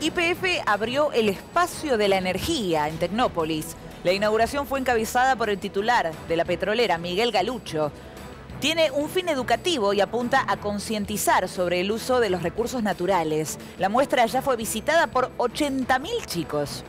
YPF abrió el espacio de la energía en Tecnópolis. La inauguración fue encabezada por el titular de la petrolera, Miguel Galucho. Tiene un fin educativo y apunta a concientizar sobre el uso de los recursos naturales. La muestra ya fue visitada por 80.000 chicos.